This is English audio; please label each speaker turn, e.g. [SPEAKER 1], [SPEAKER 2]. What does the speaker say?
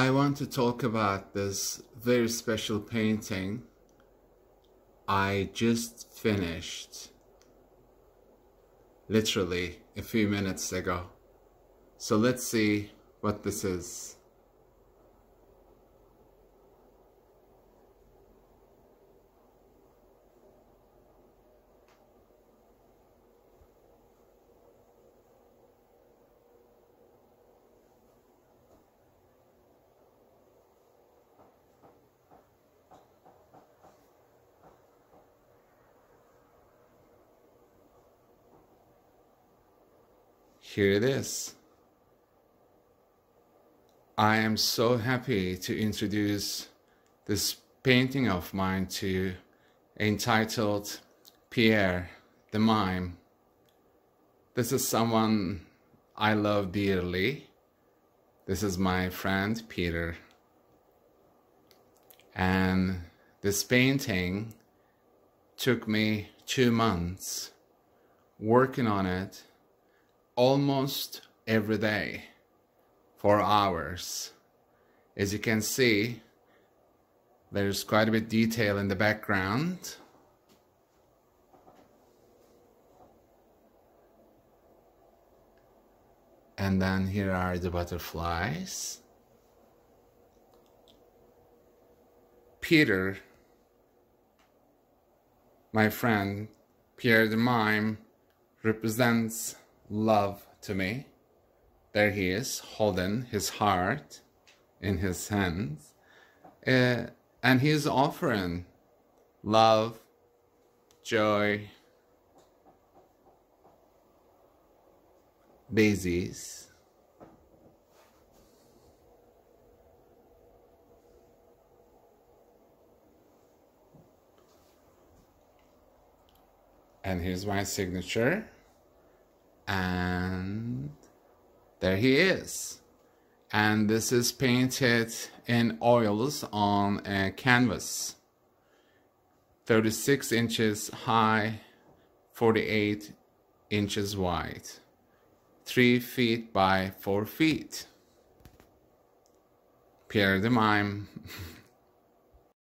[SPEAKER 1] I want to talk about this very special painting I just finished literally a few minutes ago. So let's see what this is. Here it is. I am so happy to introduce this painting of mine to you entitled Pierre the Mime. This is someone I love dearly. This is my friend Peter. And this painting took me two months working on it almost every day for hours. As you can see, there's quite a bit of detail in the background. And then here are the butterflies. Peter, my friend, Pierre the Mime, represents love to me. There he is, holding his heart in his hands. Uh, and he's offering love, joy, daisies. And here's my signature and there he is. And this is painted in oils on a canvas. 36 inches high 48 inches wide. 3 feet by 4 feet. Pierre de Mime